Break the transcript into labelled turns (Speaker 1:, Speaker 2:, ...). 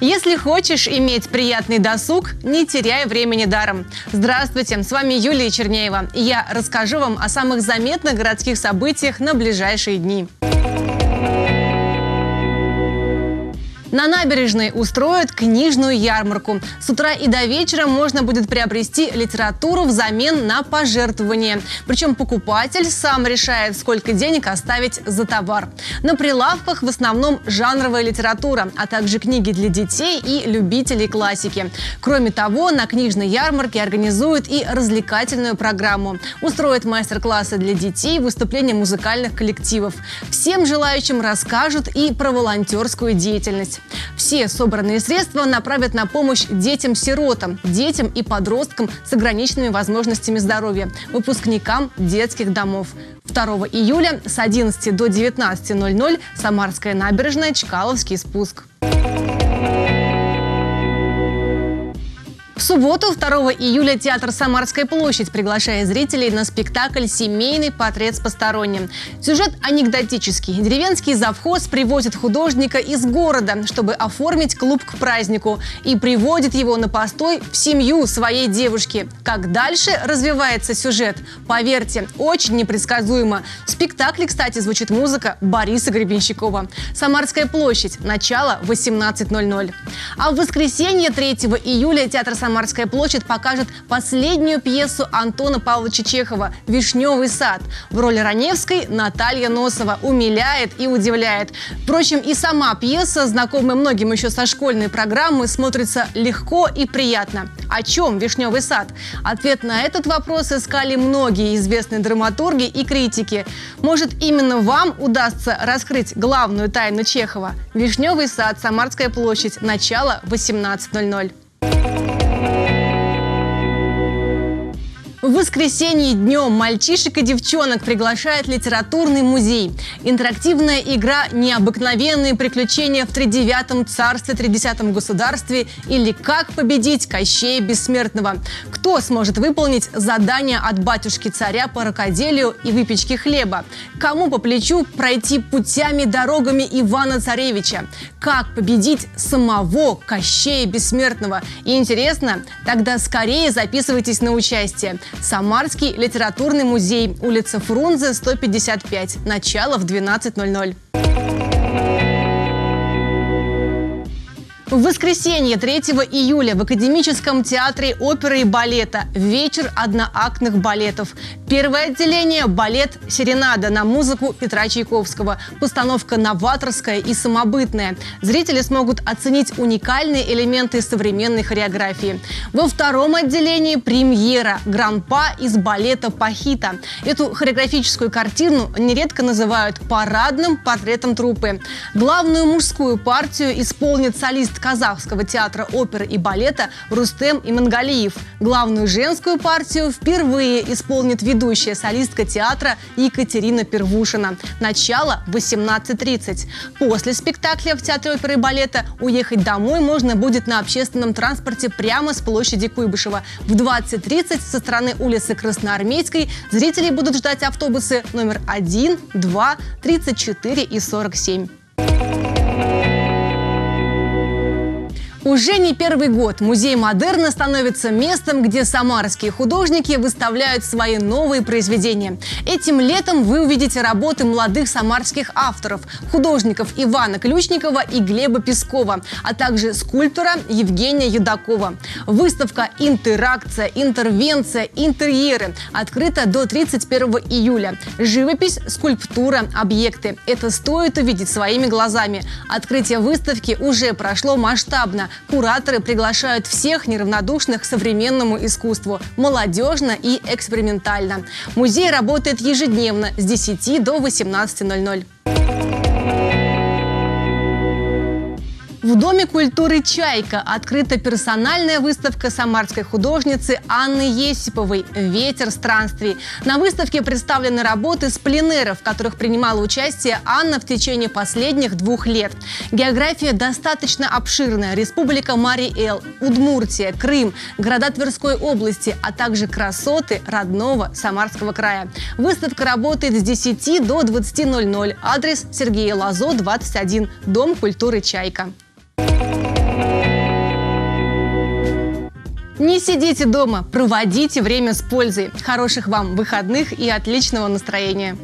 Speaker 1: Если хочешь иметь приятный досуг, не теряй времени даром. Здравствуйте, с вами Юлия Чернеева. И я расскажу вам о самых заметных городских событиях на ближайшие дни. На набережной устроят книжную ярмарку. С утра и до вечера можно будет приобрести литературу взамен на пожертвование. Причем покупатель сам решает, сколько денег оставить за товар. На прилавках в основном жанровая литература, а также книги для детей и любителей классики. Кроме того, на книжной ярмарке организуют и развлекательную программу. Устроят мастер-классы для детей, выступления музыкальных коллективов. Всем желающим расскажут и про волонтерскую деятельность. Все собранные средства направят на помощь детям-сиротам, детям и подросткам с ограниченными возможностями здоровья, выпускникам детских домов. 2 июля с 11 до 19.00 Самарская набережная, Чкаловский спуск. В субботу, 2 июля, театр «Самарская площадь» приглашает зрителей на спектакль «Семейный портрет с посторонним». Сюжет анекдотический. Деревенский завхоз привозит художника из города, чтобы оформить клуб к празднику, и приводит его на постой в семью своей девушки. Как дальше развивается сюжет? Поверьте, очень непредсказуемо. В спектакле, кстати, звучит музыка Бориса Гребенщикова. «Самарская площадь». Начало 18.00. А в воскресенье 3 июля театр «Самарская площадь покажет последнюю пьесу Антона Павловича Чехова «Вишневый сад». В роли Раневской Наталья Носова умиляет и удивляет. Впрочем, и сама пьеса, знакомая многим еще со школьной программы, смотрится легко и приятно. О чем «Вишневый сад»? Ответ на этот вопрос искали многие известные драматурги и критики. Может, именно вам удастся раскрыть главную тайну Чехова? «Вишневый сад», Самарская площадь, начало 18.00. В воскресенье днем мальчишек и девчонок приглашает литературный музей. Интерактивная игра «Необыкновенные приключения в тридевятом царстве, тридесятом государстве» или «Как победить Кощея Бессмертного». Кто сможет выполнить задание от батюшки царя по рукоделию и выпечке хлеба? Кому по плечу пройти путями, дорогами Ивана Царевича? Как победить самого Кощея Бессмертного? И интересно? Тогда скорее записывайтесь на участие. Самарский литературный музей, улица Фрунзе, 155. Начало в 12.00. В воскресенье 3 июля в Академическом театре оперы и балета вечер одноактных балетов. Первое отделение – балет «Серенада» на музыку Петра Чайковского. Постановка новаторская и самобытная. Зрители смогут оценить уникальные элементы современной хореографии. Во втором отделении – премьера «Гранпа» из балета «Пахита». Эту хореографическую картину нередко называют парадным портретом труппы. Главную мужскую партию исполнит солист Казахского театра оперы и балета Рустем Имангалиев. Главную женскую партию впервые исполнит ведущая солистка театра Екатерина Первушина. Начало 18.30. После спектакля в Театре оперы и балета уехать домой можно будет на общественном транспорте прямо с площади Куйбышева. В 20.30 со стороны улицы Красноармейской зрители будут ждать автобусы номер 1, 2, 34 и 47. Уже не первый год музей модерна становится местом, где самарские художники выставляют свои новые произведения. Этим летом вы увидите работы молодых самарских авторов, художников Ивана Ключникова и Глеба Пескова, а также скульптора Евгения Юдакова. Выставка «Интеракция», «Интервенция», «Интерьеры» открыта до 31 июля. Живопись, скульптура, объекты. Это стоит увидеть своими глазами. Открытие выставки уже прошло масштабно. Кураторы приглашают всех неравнодушных к современному искусству, молодежно и экспериментально. Музей работает ежедневно с 10 до 18.00. В Доме культуры «Чайка» открыта персональная выставка самарской художницы Анны Есиповой «Ветер странствий». На выставке представлены работы с пленеров, в которых принимала участие Анна в течение последних двух лет. География достаточно обширная. Республика Мари-Эл, Удмуртия, Крым, города Тверской области, а также красоты родного Самарского края. Выставка работает с 10 до 20.00. Адрес Сергея Лазо, 21, Дом культуры «Чайка». Не сидите дома, проводите время с пользой. Хороших вам выходных и отличного настроения.